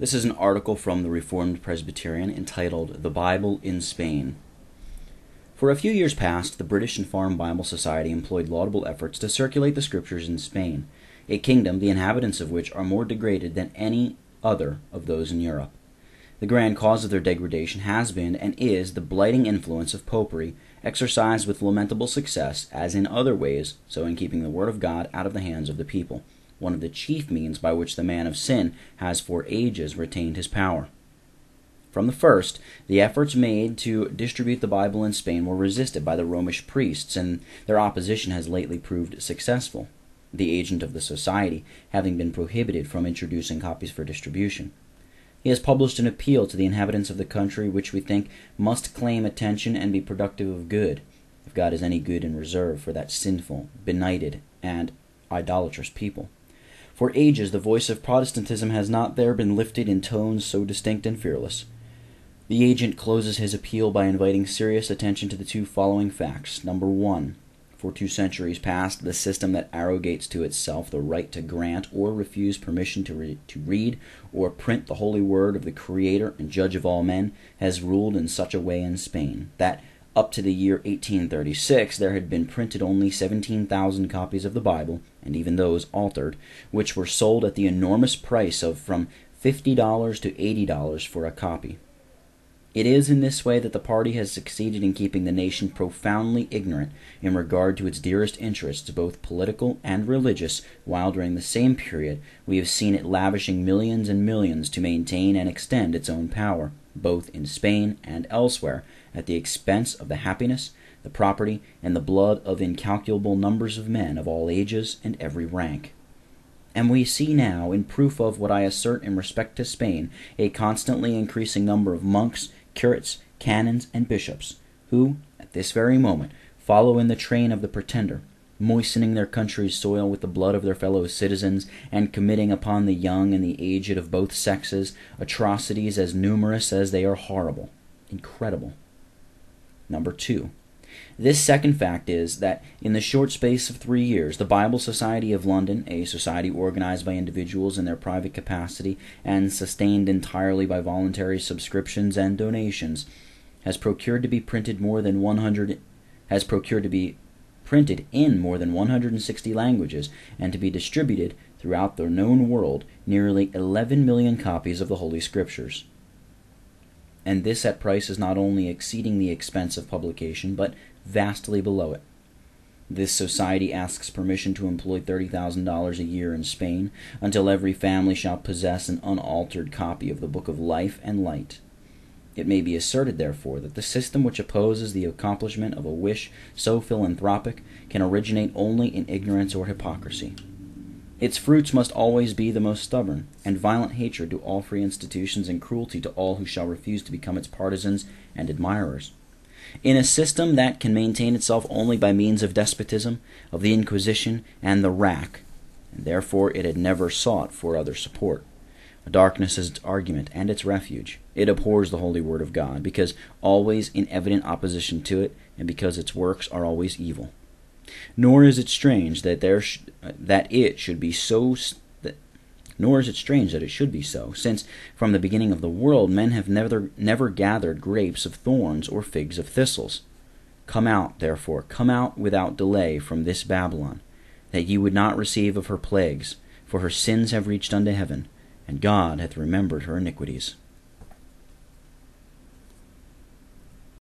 This is an article from the Reformed Presbyterian entitled The Bible in Spain. For a few years past, the British and Foreign Bible Society employed laudable efforts to circulate the Scriptures in Spain, a kingdom the inhabitants of which are more degraded than any other of those in Europe. The grand cause of their degradation has been and is the blighting influence of popery, exercised with lamentable success, as in other ways, so in keeping the Word of God out of the hands of the people one of the chief means by which the man of sin has for ages retained his power. From the first, the efforts made to distribute the Bible in Spain were resisted by the Romish priests, and their opposition has lately proved successful, the agent of the society having been prohibited from introducing copies for distribution. He has published an appeal to the inhabitants of the country which we think must claim attention and be productive of good, if God has any good in reserve for that sinful, benighted, and idolatrous people. For ages the voice of Protestantism has not there been lifted in tones so distinct and fearless. The agent closes his appeal by inviting serious attention to the two following facts. Number one, for two centuries past, the system that arrogates to itself the right to grant or refuse permission to, re- to read or print the holy word of the Creator and Judge of all men has ruled in such a way in Spain that up to the year 1836, there had been printed only 17,000 copies of the Bible, and even those altered, which were sold at the enormous price of from $50 to $80 for a copy. It is in this way that the party has succeeded in keeping the nation profoundly ignorant in regard to its dearest interests, both political and religious, while during the same period we have seen it lavishing millions and millions to maintain and extend its own power, both in Spain and elsewhere, at the expense of the happiness, the property, and the blood of incalculable numbers of men of all ages and every rank. And we see now, in proof of what I assert in respect to Spain, a constantly increasing number of monks, curates, canons, and bishops, who, at this very moment, follow in the train of the pretender, moistening their country's soil with the blood of their fellow citizens, and committing upon the young and the aged of both sexes atrocities as numerous as they are horrible, incredible. Number two, this second fact is that in the short space of three years, the Bible Society of London, a society organized by individuals in their private capacity and sustained entirely by voluntary subscriptions and donations, has procured to be printed more than 100 has procured to be printed in more than 160 languages and to be distributed throughout the known world nearly 11 million copies of the Holy Scriptures and this at price, is not only exceeding the expense of publication, but vastly below it. This society asks permission to employ $30,000 a year in Spain until every family shall possess an unaltered copy of the Book of Life and Light. It may be asserted, therefore, that the system which opposes the accomplishment of a wish so philanthropic can originate only in ignorance or hypocrisy. Its fruits must always be the most stubborn, and violent hatred to all free institutions and cruelty to all who shall refuse to become its partisans and admirers. In a system that can maintain itself only by means of despotism, of the Inquisition, and the rack, and therefore it had never sought for other support. Darkness is its argument and its refuge. It abhors the holy word of God, because always in evident opposition to it, and because its works are always evil. Nor is it strange that there sh- that it should be so. Nor is it strange that it should be so, since from the beginning of the world men have never never gathered grapes of thorns or figs of thistles. Come out, therefore, come out without delay from this Babylon, that ye would not receive of her plagues, for her sins have reached unto heaven, and God hath remembered her iniquities.